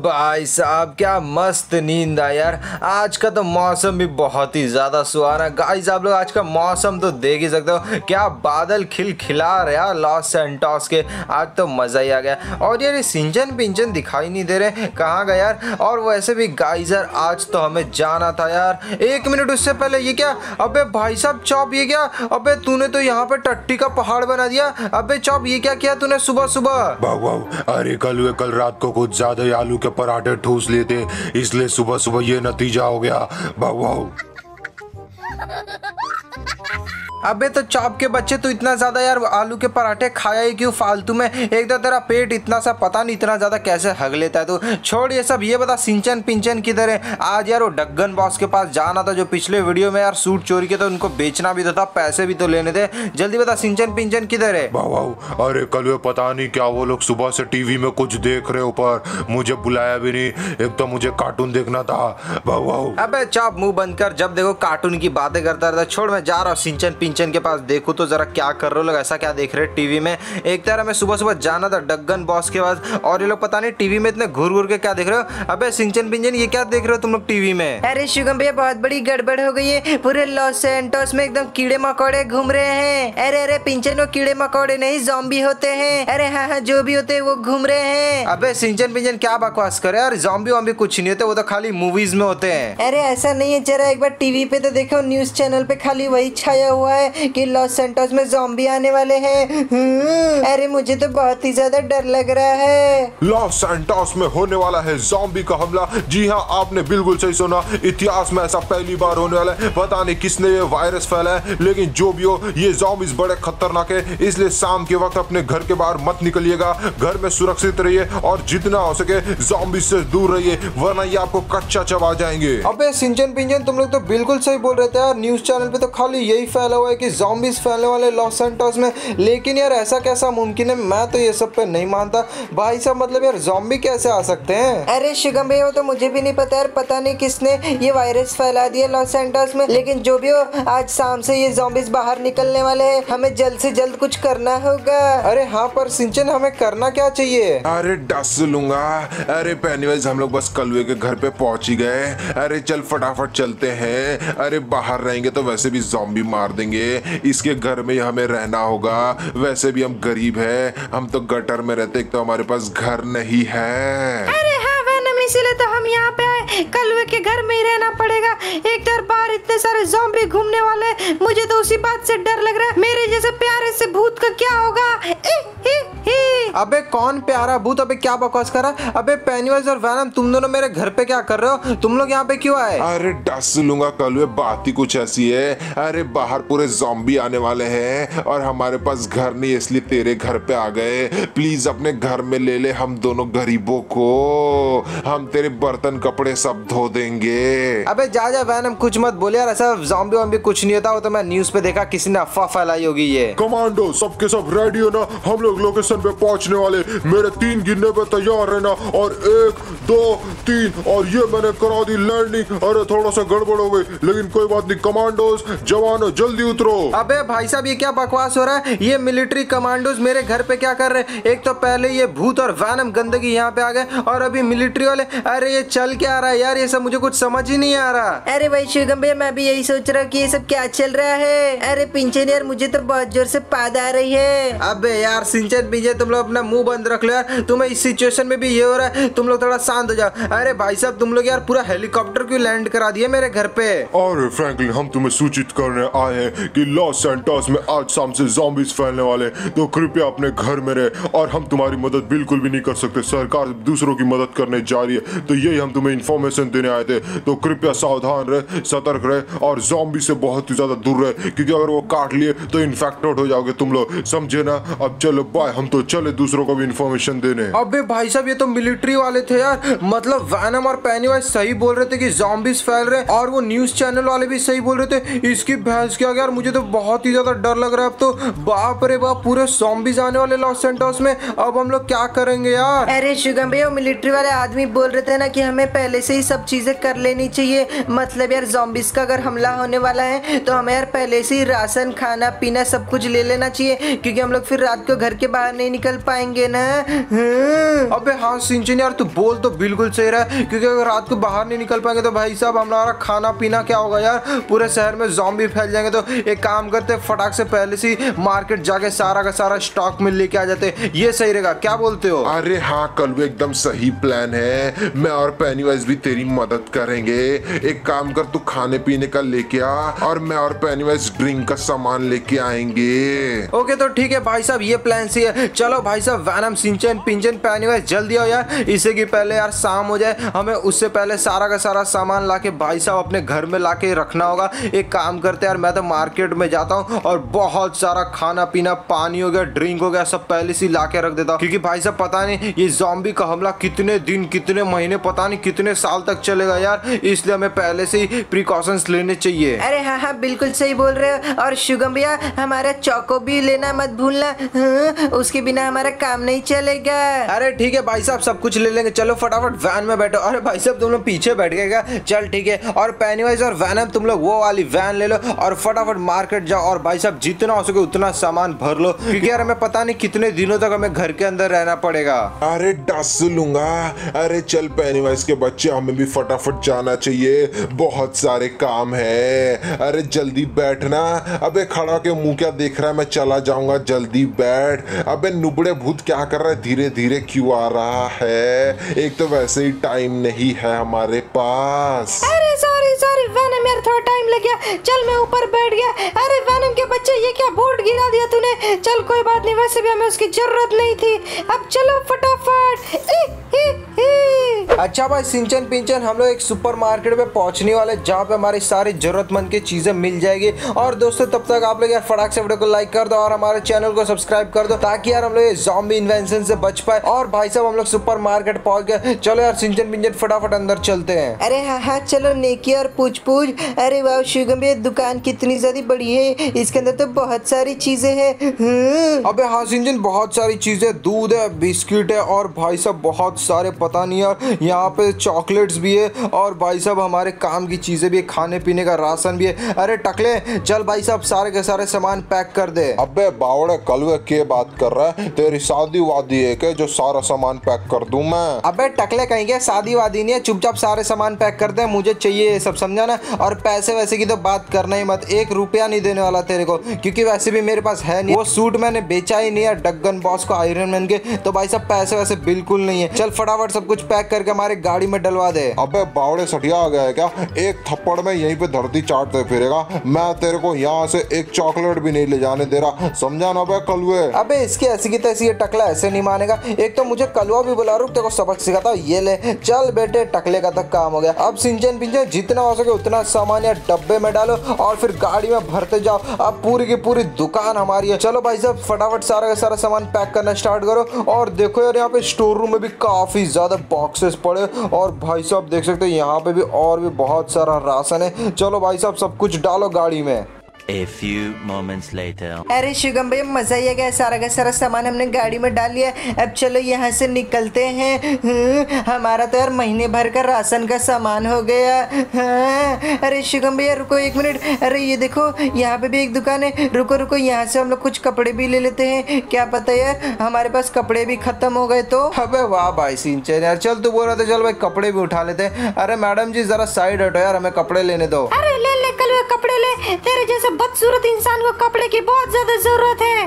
भाई साहब, क्या मस्त नींद आया यार। आज का तो मौसम भी बहुत ही ज़्यादा सुहाना गाइस आप लोग आज का मौसम तो देख ही सकते हो। क्या बादल खिल खिला रहे यार लॉस सेंटोस के। आज तो मज़ा ही आ गया। और यार सिंचन पिंचन दिखाई नहीं दे रहे। कहाँ गए यार? और वैसे भी गाइस यार, आज तो हमें जाना था यार। एक मिनट उससे पहले ये क्या? अबे भाई साहब चौप ये क्या? अबे तूने तो यहाँ पे टट्टी का पहाड़ बना दिया। अबे चौप ये क्या किया तूने सुबह सुबह अरे कल कल रात को कुछ ज़्यादा आलू के पराठे ठूस लिए थे इसलिए सुबह सुबह ये नतीजा हो गया। भाव बाबू अबे तो चॉप के बच्चे तो इतना ज़्यादा यार आलू के पराठे खाया ही क्यों फालतू में? एक तो तेरा पेट इतना सा पता नहीं इतना ज़्यादा कैसे हग लेता है तू। छोड़ ये सब ये बता सिंचन पिंचन किधर है? आज यार वो डग्गन बॉस के पास जाना था जो पिछले वीडियो में यार सूट चोरी के तो उनको बेचना भी तो था पैसे भी तो लेने थे। जल्दी बता सिंचन पिंचन किधर है? बाबू अरे कल वे पता नहीं क्या वो लोग सुबह से टीवी में कुछ देख रहे ऊपर। मुझे बुलाया भी नहीं। एक तो मुझे कार्टून देखना था। बाबू अबे चॉप मुँह बंद कर। जब देखो कार्टून की बातें करता रहता छोड़ मैं जा रहा हूँ सिंचन पिंचन के पास देखो तो जरा क्या कर रहे हो लोग? ऐसा क्या देख रहे हैं टीवी में? एक तरह मैं सुबह सुबह जाना था डग्गन बॉस के पास और ये लोग पता नहीं टीवी में इतने घूर घूर के क्या देख रहे हो? अबे सिंचन पिंचन ये क्या देख रहे हो तुम लोग टीवी में? अरे शुगम भैया बहुत बड़ी गड़बड़ हो गई है। पूरे लॉस एंटोस में एकदम कीड़े मकोड़े घूम रहे हैं। अरे अरे पिंचन वो कीड़े मकोड़े नहीं जॉम्बी होते हैं। अरे हाँ हाँ जो भी होते हैं वो घूम रहे हैं। अबे सिंचन पिंचन क्या बकवास करे यार? जॉम्बी वॉम्बी कुछ नहीं होते वो तो खाली मूवीज़ में होते हैं। अरे ऐसा नहीं है जरा एक बार टीवी पे तो देखो न्यूज़ चैनल पे खाली वही छाया हुआ है। कि लॉस सेंटोस में जॉम्बी आने वाले हैं। हम्म, अरे मुझे तो बहुत ही ज़्यादा डर लग रहा है। लॉस सैंटोस में होने वाला है जॉम्बी का हमला। जी हाँ आपने बिल्कुल सही सुना। इतिहास में ऐसा पहली बार होने वाला है। पता नहीं किसने ये वायरस फैला है लेकिन जो भी हो ये जॉम्बिस बड़े खतरनाक है। इसलिए शाम के वक्त अपने घर के बाहर मत निकलिएगा। घर में सुरक्षित रहिए और जितना हो सके जॉम्बिस से दूर रहिए वरना ये आपको कच्चा चबा जाएँगे। अबे सिंचन पिंजन तुम लोग तो बिल्कुल सही बोल रहे थे यार। न्यूज़ चैनल पे तो खाली यही फैला हुआ है कि जॉम्बिस फैलने वाले लॉस सेंटोस में। लेकिन यार ऐसा कैसा मुमकिन है? मैं तो ये सब पे नहीं मानता। भाई साहब मतलब यार जॉम्बी कैसे आ सकते हैं? अरे शुगम भैया वो तो मुझे भी नहीं पता यार। पता नहीं किसने ये वायरस फैला दिया लॉस एंटोस में। लेकिन जो भी हो आज शाम से ये जॉम्बिस बाहर निकलने वाले है। हमें जल्द से जल्द कुछ करना होगा। अरे हाँ पर सिंचन हमें करना क्या चाहिए? अरे डस लूँगा। अरे पेनीवाइज हम लोग बस कलवे के घर पे पहुँच ही गए। अरे चल फटाफट चलते हैं। अरे बाहर रहेंगे तो वैसे भी जॉम्बी मार देंगे। इसके घर में हमें रहना होगा। वैसे भी हम गरीब है। हम तो गटर में रहते तो हमारे पास घर नहीं है। अरे हाँ इसीलिए तो हम यहाँ पे आए। कलवे के घर में ही रहना पड़ेगा। एक तो बार बाहर इतने सारे जॉम्बी घूमने वाले मुझे तो उसी बात से डर लग रहा है। मेरे जैसे प्यारे से भूत का क्या होगा? ए, ए, इ। अबे कौन प्यारा भूत? अबे क्या बकवास कर रहा है? अबे पेनीवाइज और वैनम तुम दोनों मेरे घर पे क्या कर रहे हो? तुम लोग यहाँ पे क्यों आए? अरे डस लूँगा कलवे बात ही कुछ ऐसी है। अरे बाहर पूरे जॉम्बी आने वाले हैं और हमारे पास घर नहीं इसलिए तेरे घर पे आ गए। प्लीज़ अपने घर में ले ले हम दोनों गरीबों को। हम तेरे बर्तन कपड़े सब धो देंगे। अबे जा जा वैनम कुछ मत बोले यार ऐसा जॉम्बी वॉम्बी कुछ नहीं होता वो तो मैं न्यूज़ पे देखा किसी ने अफवाह फैलाई होगी ये। कमांडो सबके सब रेडी है ना? हम लोग लोकेशन पे पहुँचने वाले मेरे तीन गिनने पे तैयार रहना और एक दो तीन और ये मैंने करा दी लैंडिंग अरे थोड़ा सा गड़बड़ हो गई लेकिन कोई बात नहीं कमांडोज जवानों जल्दी उतरो। अबे भाई साहब ये क्या बकवास हो रहा है? ये मिलिट्री कमांडोज मेरे घर पे क्या कर रहे हैं? एक तो पहले ये भूत और वैनम गंदगी यहाँ पे आ गए और अभी मिलिट्री वाले अरे ये चल क्या रहा है यार? ये सब मुझे कुछ समझ ही नहीं आ रहा। अरे भाई शुगम भैया मैं भी यही सोच रहा हूँ की ये सब क्या चल रहा है? अरे पिंचन यार मुझे तो बहुत ज़ोर से पाद आ रही है। अबे यार सिंचन बीजे तुम लोग अपना मुँह बंद रख लो यार। तुम्हें इस सिचुएशन में भी ये हो रहा है, तुम लोग थोड़ा शांत हो जाओ। अरे भाई साहब, तुम लोग यार पूरा हेलीकॉप्टर क्यों लैंड करा दिए मेरे घर पे? और फ्रैंकलिन हम तुम्हें सूचित करने आए हैं कि लॉस सैंटोस में आज शाम से zombies फैलने वाले तो कृपया अपने घर में रहे और हम तुम्हारी मदद बिल्कुल भी नहीं कर सकते। सरकार दूसरों की मदद करने जा रही है। तो यही हम तुम्हें इन्फॉर्मेशन देने आए थे। तो कृपया सावधान रहे, सतर्क रहे और जॉम्बी से बहुत ही ज़्यादा दूर रहे। क्योंकि अगर वो काट लिए तो इन्फेक्टेड हो जाओगे तुम लोग। समझे ना? अब चलो बाय हम तो चले दूसरों को भी इन्फॉर्मेशन देने। अबे भाई साहब ये तो मिलिट्री वाले थे यार। मतलब वैनम और पेनीवाइज सही बोल रहे थे कि जॉम्बिस फैल रहे और वो न्यूज़ चैनल वाले भी सही बोल रहे थे। इसकी भैंस क्या यार मुझे तो बहुत ही ज़्यादा डर लग रहा है अब तो। बाप रे बाप पूरे जॉम्बिस आने वाले लॉस सेंटोस में। अब हम लोग क्या करेंगे यार? अरे शुगम भैया मिलिट्री वाले आदमी बोल रहे थे ना कि हमें पहले से ही सब चीज़ें कर लेनी चाहिए। मतलब यार जॉम्बिस का अगर हमला होने वाला है तो हमें यार पहले से ही राशन खाना पीना सब कुछ ले लेना चाहिए क्योंकि हम लोग फिर रात को घर के बाहर नहीं निकल पाएँगे ना? हाँ। अबे हाँ सिंचन यार तू बोल तो बिल्कुल सही रहा है। क्योंकि अगर रात को बाहर नहीं निकल पाएँगे तो भाई साहब हमारा खाना पीना क्या होगा यार? पूरे शहर में जॉम्बी फैल जाएँगे तो एक काम करते फटाक से पहले से मार्केट जाके सारा का सारा स्टॉक में लेके आ जाते ये सही रहेगा। क्या बोलते हो? अरे हाँ कल एकदम सही प्लान है। मैं और पेनीवाइज भी तेरी मदद करेंगे। एक काम कर तू खाने पीने का लेके आ और मैं और पेनीवाइज ड्रिंक का सामान लेके आएँगे। ओके तो ठीक है भाई साहब ये प्लान सही है। चलो भाई साहब वैनम सिंचन पिंचन पैनीवाइज जल्दी आओ यार। इससे कि पहले यार शाम हो जाए हमें उससे पहले सारा का सारा सामान लाके भाई साहब अपने घर में लाके रखना होगा। एक काम करते यार मैं तो मार्केट में जाता हूँ और बहुत सारा खाना पीना पानी हो गया ड्रिंक हो गया सब पहले से ही लाके रख देता हूँ। क्योंकि भाई साहब पता नहीं ये जॉम्बी का हमला कितने दिन कितने महीने पता नहीं कितने साल तक चलेगा यार। इसलिए हमें पहले से ही प्रिकॉशंस लेने चाहिए। अरे हाँ हाँ बिल्कुल सही बोल रहे हो। और शुगम भैया हमारा चौको भी लेना मत भूलना। हाँ, उसके बिना हमारा काम नहीं चलेगा। अरे ठीक है भाई साहब सब कुछ ले लेंगे। चलो फटाफट वैन में बैठो। अरे भाई साहब तुम लोग पीछे बैठ गए चल ठीक है। और पेनीवाइज और वैन तुम लोग वो वाली वैन ले लो और फटाफट मार्केट जाओ। और भाई साहब जितना हो सके उतना सामान भर लो। क्योंकि यार हमें पता नहीं कितने दिनों तक हमें घर के अंदर रहना पड़ेगा। अरे डस लूँगा। अरे चल पेनीवाइज के बच्चे हमें भी फटाफट जाना चाहिए। बहुत सारे काम है। अरे जल्दी बैठना। अबे खड़ा के मुँह क्या देख रहा है? मैं चला जाऊँगा जल्दी बैठ। अबे नुबड़े भूत क्या कर रहा है? धीरे धीरे क्यों आ रहा है? एक तो वैसे ही टाइम नहीं है हमारे पास। अरे सॉरी सॉरी वैनम यार थोड़ा टाइम लग गया। चल मैं ऊपर बैठ गया। अरे वैनम के बच्चे ये क्या बोर्ड गिरा दिया तूने? चल कोई बात नहीं वैसे भी हमें उसकी ज़रूरत नहीं थी। अब चलो फटाफट। ए, ए, ई। अच्छा भाई सिंचन पिंचन हम लोग एक सुपर मार्केट में पहुँचने वाले जहाँ पे हमारी सारी जरूरतमंद की चीज़ें मिल जाएगी। और दोस्तों तब तक आप लोग यार फटाक से वीडियो को लाइक कर दो और हमारे चैनल को सब्सक्राइब कर दो ताकि यार हम लोग जॉम्बी इन्वेंशन से बच पाए। और भाई साहब हम लोग सुपर मार्केट पहुँच गए। चलो यार सिंचन पिंचन फटाफट अंदर चलते हैं। अरे हाँ हाँ चलो नेकी और पूछ पूछ। अरे वाह शुगम दुकान कितनी ज़्यादा बड़ी है। इसके अंदर तो बहुत सारी चीज़ें हैं। हाँ। अबे हाँ सिंचन बहुत सारी चीज़ें दूध है बिस्किट है और भाई साहब बहुत सारे पता नहीं यार यहाँ पे चॉकलेट्स भी है और भाई साहब हमारे काम की चीज़ें भी है खाने पीने का राशन भी है। अरे टकले चल भाई साहब सारे के सारे सामान पैक कर दे। अबे बावड़े कलवे के बात कर रहा है? तेरी शादी वादी है के जो सारा सामान पैक कर दूँ मैं। अबे टकले कहीं के शादी वादी नहीं है चुपचाप सारे सामान पैक कर दे मुझे चाहिए ये सब समझा ना? और पैसे वैसे की तो बात करना ही मत एक रुपया नहीं देने वाला तेरे को क्योंकि वैसे भी मेरे पास है नहीं। वो सूट मैंने बेचा ही नहीं है डगन बॉस को आयरन मैन के तो भाई साहब पैसे वैसे बिल्कुल नहीं है। चल फटाफट सब कुछ पैक करके हमारे गाड़ी में डलवा दे। अबे बावड़े सटिया आ गया है क्या? एक थप्पड़ में यहीं पे धरती चाटते फिरेगा। मैं तेरे को यहाँ से एक चॉकलेट भी नहीं ले जाने दे रहा। समझा ना बे कलवे अबे इसकी ऐसी की तैसी ये टकला ऐसे नहीं मानेगा। एक तो मुझे कलवा भी बुला रुक तेरे को सबक सिखाता ये ले चल बेटे टकले का तक काम हो गया। अब सिंचन पिंचन जितना हो सके उतना सामान या डब्बे में डालो और फिर गाड़ी में भरते जाओ। अब पूरी की पूरी दुकान हमारी है। चलो भाई साहब फटाफट सारा का सारा सामान पैक करना स्टार्ट करो। और देखो यार यहाँ पे स्टोर रूम में भी काफ़ी ज़्यादा बॉक्सेस पड़े और भाई साहब देख सकते हैं, यहाँ पे भी और भी बहुत सारा राशन है। चलो भाई साहब, सब कुछ डालो गाड़ी में। A few moments later. अरे शुगम भैया मज़ा ही आ गया। सारा का सारा सामान हमने गाड़ी में डाल लिया। अब चलो यहाँ से निकलते हैं। हाँ, हमारा तो यार महीने भर का राशन का सामान हो गया। हाँ, अरे शुगम भैया रुको एक मिनट। अरे ये देखो यहाँ पे भी एक दुकान है। रुको रुको यहाँ से हम लोग कुछ कपड़े भी ले लेते हैं। क्या पता यार हमारे पास कपड़े भी खत्म हो गए तो। अबे वाह भाई सिंचन यार चल तू बोल रहा था चल भाई कपड़े भी उठा लेते हैं। अरे मैडम जी जरा साइड हटो यार हमें कपड़े लेने दो। अरे ले कपड़े ले। तेरे जैसे बदसूरत इंसान को कपड़े की बहुत ज़्यादा ज़रूरत है।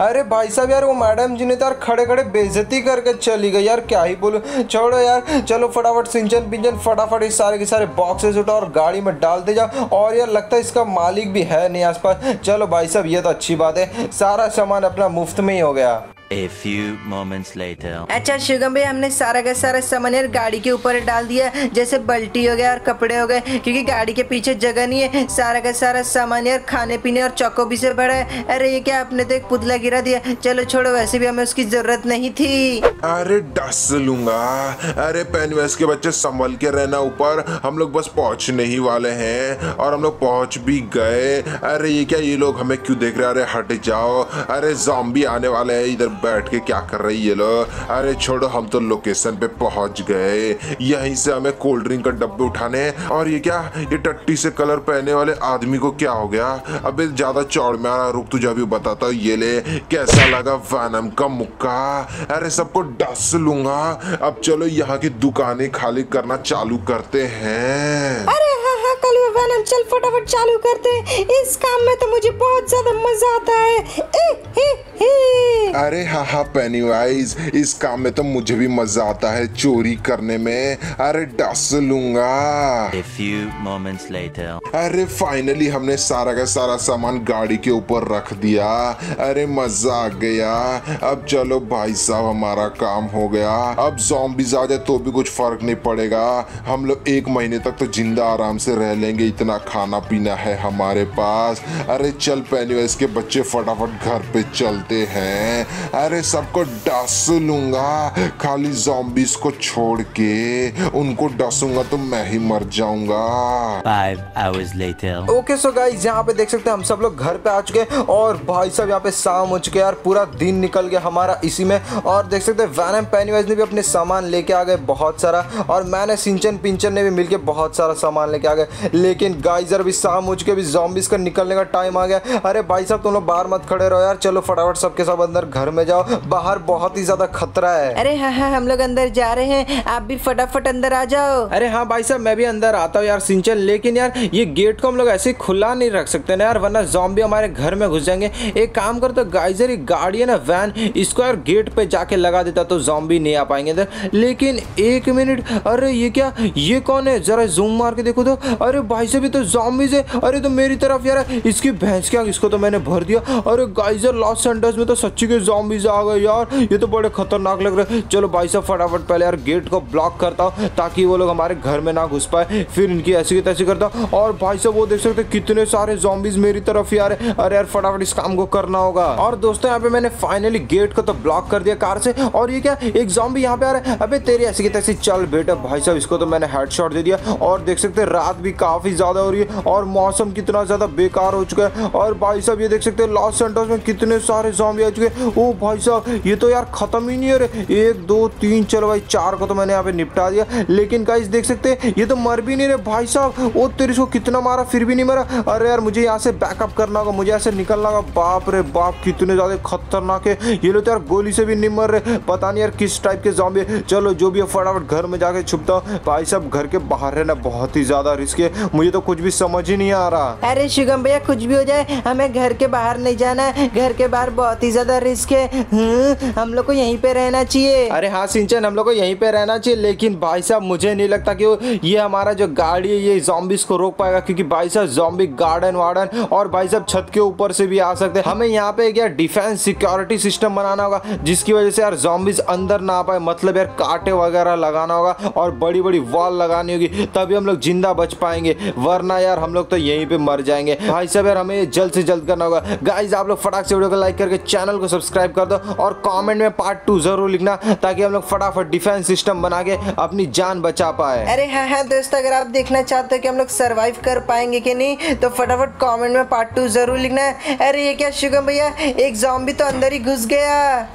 अरे भाई साहब यार, वो मैडम जी ने तो यार खड़े खड़े बेइज्जती करके चली गई। यार क्या ही बोलूँ। छोड़ो यार, चलो फटाफट सिंचन पिंचन फटाफट इस सारे के सारे बॉक्सेस उठाओ और गाड़ी में डालते जाओ। और यार लगता है इसका मालिक भी है नहीं आसपास। चलो भाई साहब, ये तो अच्छी बात है। सारा सामान अपना मुफ़्त में ही हो गया। A few moments later. अच्छा शुगम भाई हमने सारा का सारा सामान यार गाड़ी के ऊपर डाल दिया जैसे बल्टी हो गया और कपड़े हो गए क्योंकि गाड़ी के पीछे जगह नहीं है। सारा का सारा सामान यार खाने पीने और चौकोबी से भरा है। अरे ये क्या आपने तो एक पुतला गिरा दिया? चलो छोड़ो वैसे भी हमें उसकी ज़रूरत नहीं थी। अरे डस लूँगा। अरे पेनवेस के बच्चे संभल के रहना ऊपर। हम लोग बस पहुँचने ही वाले हैं और हम लोग पहुँच भी गए। अरे ये क्या ये लोग हमें क्यों देख रहे अरे हट जाओ। अरे जॉम्बी आने वाले हैं इधर बैठ के क्या कर रही है लोग अरे छोड़ो, हम तो लोकेशन पे पहुँच गए। यहीं से हमें कोल्ड ड्रिंक का डब्बे उठाने। और ये क्या? ये टट्टी से कलर पहने वाले आदमी को क्या हो गया? अबे ज़्यादा चौड़ में आ रुक तुझे अभी बताता हूँ, ये ले। कैसा लगा वैनम का मुक्का? अरे सबको डस लूँगा। अब चलो यहाँ की दुकानें खाली करना चालू करते हैं। अरे चल फटाफट चालू करते हैं। इस काम में तो मुझे बहुत ज़्यादा मज़ा आता है। ए, ए, ए। अरे हाँ हाँ पेनीवाइज इस काम में तो मुझे भी मज़ा आता है चोरी करने में। अरे डस लूँगा। A few moments later. अरे फाइनली हमने सारा का सारा सामान गाड़ी के ऊपर रख दिया। अरे मज़ा आ गया। अब चलो भाई साहब हमारा काम हो गया। अब zombies आ जाए तो भी कुछ फ़र्क नहीं पड़ेगा। हम लोग एक महीने तक तो ज़िंदा आराम से रह लेंगे इतना खाना पीना है हमारे पास। अरे चल पेनीवाइज के बच्चे फटाफट घर पे चलते हैं। अरे सबको डस लूँगा। खाली zombies को छोड़ के उनको डसूँगा तो मैं ही मर जाऊँगा। Five hours later. Okay so guys यहाँ पे देख सकते हैं हम सब लोग घर पे आ चुके हैं और भाई साहब यहाँ पे शाम हो चुके यार पूरा दिन निकल गया हमारा इसी में। और देख सकते हैं वैनम पेनीवाइज ने भी अपने सामान लेके आ गए बहुत सारा और मैंने सिंचन पिंचन ने भी मिलके बहुत सारा सामान लेके आ गए। लेकिन गाइस यार अभी शाम हो चुके अभी जॉम्बिस का निकलने का टाइम आ गया। अरे भाई साहब तुम लोग बाहर मत खड़े रहो यार। चलो फटाफट सबके सब अंदर घर में जाओ। बाहर बहुत ही ज़्यादा खतरा है। अरे हाँ हाँ हम लोग अंदर जा रहे हैं। आप भी फटाफट अंदर आ जाओ। अरे हाँ भाई साहब मैं भी अंदर आता हूँ यार सिंचन। लेकिन यार ये गेट को हम लोग ऐसे खुला नहीं रख सकते ना यार वरना जॉम्बी हमारे घर में घुस जाएँगे। एक काम कर करते गाइजर एक गाड़ी है ना वैन इसको यार गेट पे जाके लगा देता तो जॉम्बी नहीं आ पाएँगे इधर लेकिन एक मिनट अरे ये क्या ये कौन है? जरा जूम मार के देखो तो। अरे भाई साहब ये तो जॉम्बीज है। अरे तो मेरी तरफ़ यार, इसकी भैंस क्या, इसको तो मैंने भर दिया। अरे गाइजर लॉस सेंटर्स में तो सच्ची के जॉम्बीज आ गए यार। ये तो बड़े खतरनाक लग रहे चलो भाई साहब, फटाफट पहले यार गेट को ब्लॉक करता हूँ, ताकि वो लोग हमारे घर में ना घुस पाए। फिर इनकी ऐसी की तैसी करता और भाई साहब, वो देख सकते कितने सारे जॉम्बीज मेरी तरफ़ आ अरे यार, फटाफट इस काम को करना होगा। और दोस्तों, यहाँ पे मैंने फाइनली गेट को तो ब्लॉक कर दिया कार से। और ये क्या, एक जॉम्बी यहाँ पे आ रहा है। अबे तेरी ऐसी की तैसी चल बेटा। भाई साहब, इसको तो मैंने हेडशॉट दे दिया। और देख सकते रात भी काफ़ी ज़्यादा हो रही है और मौसम कितना ज़्यादा बेकार हो चुका है। और भाई साहब, ये देख सकते हैं लॉस सेंटर्स में कितने सारे जॉम्बी आ चुके हैं। ओ भाई साहब, ये तो यार खत्म ही नहीं है रे एक, दो, तीन, चलो भाई, चार को तो मैंने यहाँ पे निपटा दिया। लेकिन गाइस देख सकते हैं, ये तो मर भी नहीं रहे। भाई साहब, ओ तेरे इसको कितना मारा, फिर भी नहीं मरा। अरे यार, मुझे यहाँ से बैकअप करना होगा, मुझे ऐसे निकलना होगा। बाप रे बाप, कितने ज़्यादा खतरनाक है। ये लोग तो यार गोली से भी नहीं मर रहे। पता नहीं यार किस टाइप के जॉम्बी चलो, जो भी फटाफट घर में जाके छुपता हूँ। भाई साहब, घर के बाहर रहना बहुत ही ज़्यादा रिस्क है। मुझे तो कुछ भी समझ ही नहीं आ रहा। अरे शुगम भैया कुछ भी हो जाए हमें घर के बाहर नहीं जाना है। घर के बाहर बहुत ही ज़्यादा रिस्क है। हम्म, हम लोग को यहीं पे रहना चाहिए। अरे हाँ सिंचन हम लोग को यहीं पे रहना चाहिए लेकिन भाई साहब मुझे नहीं लगता कि ये हमारा जो गाड़ी है ये जॉम्बिस को रोक पाएगा क्योंकि भाई साहब जॉम्बी गार्डन वार्डन और भाई साहब छत के ऊपर से भी आ सकते हैं। हमें यहाँ पे क्या डिफेंस सिक्योरिटी सिस्टम बनाना होगा जिसकी वजह से यार जॉम्बिस अंदर ना आ पाए। मतलब यार कांटे वगैरह लगाना होगा और बड़ी बड़ी वॉल लगानी होगी तभी हम लोग ज़िंदा बच पाएँगे। वरना यार, हम लोग तो यहीं पे मर जाएँगे। भाई साहब यार, हमें जल्द से जल्द करना होगा। गाइज़ आप लोग फटाक से वीडियो को लाइक करके चैनल को सब्सक्राइब कर दो और कमेंट में पार्ट टू ज़रूर लिखना, ताकि हम लोग फटाफट डिफेंस सिस्टम बना के अपनी जान बचा पाए। अरे हाँ हाँ दोस्तों, अगर आप देखना चाहते हो कि हम लोग सरवाइव कर पाएँगे कि नहीं तो फटाफट कमेंट में पार्ट टू ज़रूर लिखना। है अरे, ये क्या शुगम भैया? एक जॉम्बी तो अंदर ही घुस गया।